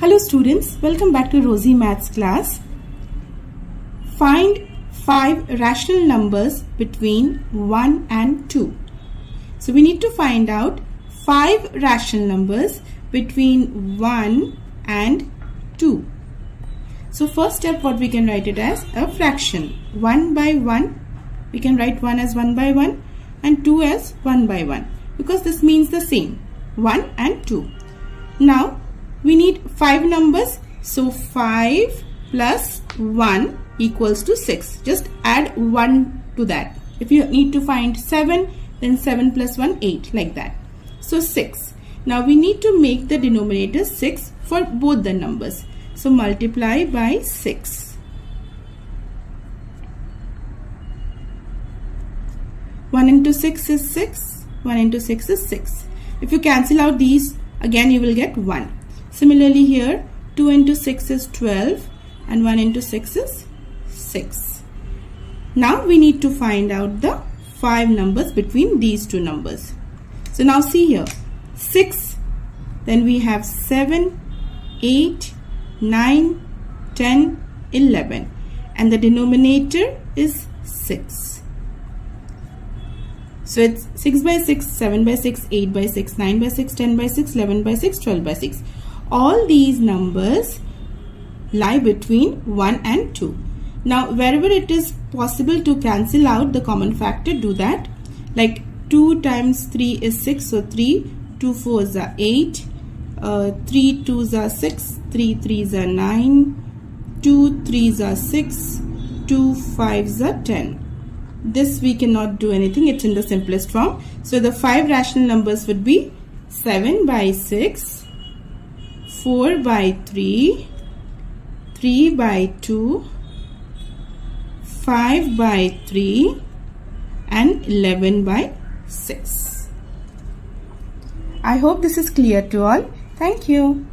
Hello students, welcome back to Rosey Maths class. Find 5 rational numbers between 1 and 2. So we need to find out 5 rational numbers between 1 and 2. So first step what we can write it as a fraction. 1 by 1, we can write 1 as 1 by 1 and 2 as 1 by 1 because this means the same 1 and 2. Now we need 5 numbers. So 5 plus 1 equals to 6. Just add 1 to that. If you need to find 7, then 7 plus 1, 8 like that. So 6. Now we need to make the denominator 6 for both the numbers. So multiply by 6. 1 into 6 is 6. 1 into 6 is 6. If you cancel out these, again you will get 1. Similarly here 2 into 6 is 12 and 1 into 6 is 6. Now we need to find out the 5 numbers between these two numbers. So now see here 6 then we have 7, 8, 9, 10, 11 and the denominator is 6. So it's 6 by 6, 7 by 6, 8 by 6, 9 by 6, 10 by 6, 11 by 6, 12 by 6 all these numbers lie between 1 and 2. Now wherever it is possible to cancel out the common factor do that. Like 2 times 3 is 6 so 3 2 4s are 8 uh, 3 2s are 6 3 3s are 9 2 3s are 6 2 5s are 10 this we cannot do anything. It's in the simplest form. So the five rational numbers would be 7 by 6 4 by 3, 3 by 2, 5 by 3 and 11 by 6. I hope this is clear to all. Thank you.